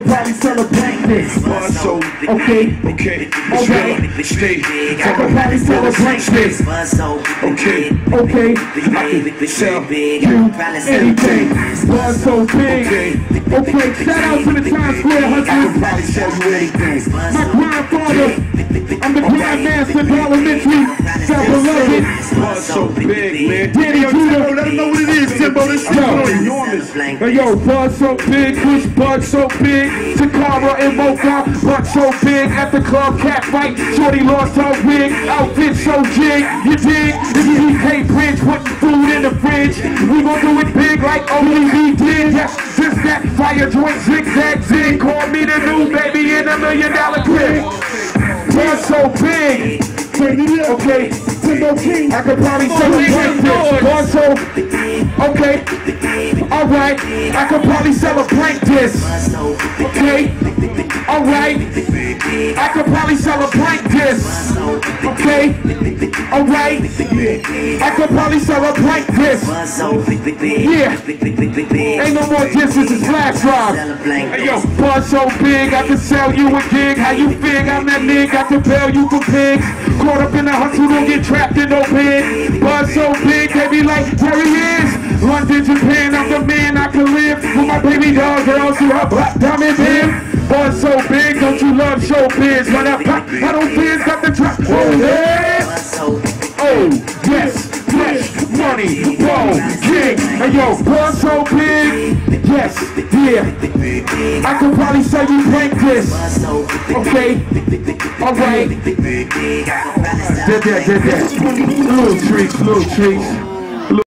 Probably celebrate this. Okay. okay. Alright. Stay. I could probably celebrate this. Okay. Okay. I can sell. Do anything. Buzz so big. Okay. Shout out to the Times Square I can hustlers. probably sell you anything. My grandfather. I'm the grandmaster of elementary. God beloved. Buzz so big, man. Danny Judah. It is, Timbo. This Yo. enormous. Hey yo, bud so big, push bud so big, Takara and Mocha, bud so big at the club cat fight. Shorty lost her wig, outfit so jig, you dig? If you eat hey bridge, putting food in the fridge, we gon' do it big like only we did. Yes, this that fire joint zigzag zig. Call me the new baby in a million dollar crib. Bud so big. Okay, Timbo King, I could probably celebrate this. Bud so, okay, alright, I could probably celebrate this. Okay, alright, I could probably celebrate this. Okay, alright, I could probably celebrate this. Yeah, ain't no more distance, it's flash drive. Hey yo, bud so big, I can sell you a gig. How you fig? I'm that nigga, I can bail you for pigs. Caught up in the hustle, don't get trapped in no pen. Bud so big, they be like. Japan, I'm the man I can live. With my baby dog girl, see her black diamond in. Bud so big, don't you love showbiz? When I pop, I don't biz, got the trap. Oh, yeah. Oh, yes, fresh money, roll, king. Hey yo, bud so big. Yes, yeah. I could probably say you prank this. Okay, alright. Did that, did that. Little treats, little treats.